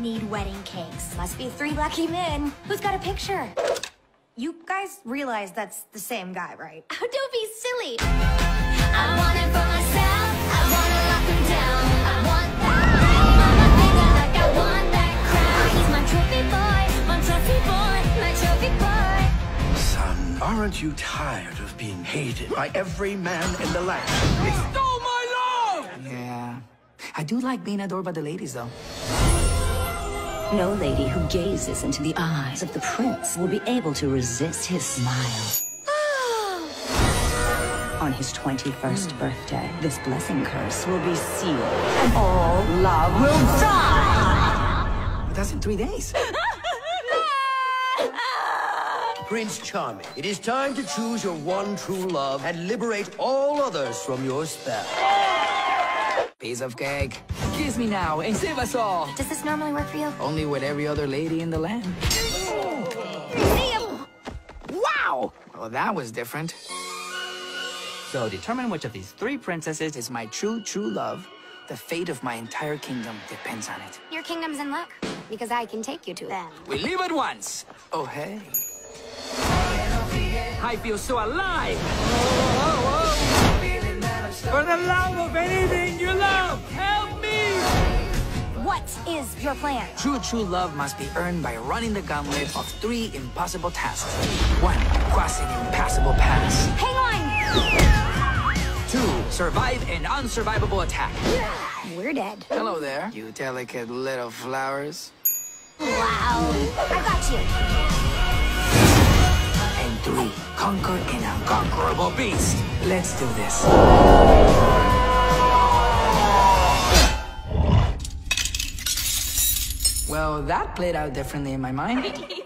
need wedding cakes. Must be three lucky men. Who's got a picture? You guys realize that's the same guy, right? Oh, don't be silly. I want it for myself. I wanna lock him down. I want that. Mama finger like I want that crown. He's my trophy boy, my trophy boy, my trophy boy. Son, aren't you tired of being hated by every man in the land? He Stole my love! Yeah. I do like being adored by the ladies, though. No lady who gazes into the eyes of the prince will be able to resist his smile. On his 21st birthday, this blessing curse will be sealed, and all love will die! But that's in three days. Prince Charming, it is time to choose your one true love and liberate all others from your spell. Piece of cake. Kiss me now and save us all. Does this normally work for you? Only with every other lady in the land. See! Wow! Well, that was different. So determine which of these three princesses is my true, true love. The fate of my entire kingdom depends on it. Your kingdom's in luck, because I can take you to them. We leave at once. Oh, hey. I feel so alive. Oh, oh, for the love of anything you is your plan? True, true love must be earned by running the gauntlet of three impossible tasks. One, cross an impassable pass. Hang on! Two, survive an unsurvivable attack. We're dead. Hello there, you delicate little flowers. Wow. I got you. And three, conquer an unconquerable beast. Let's do this. Well, that played out differently in my mind.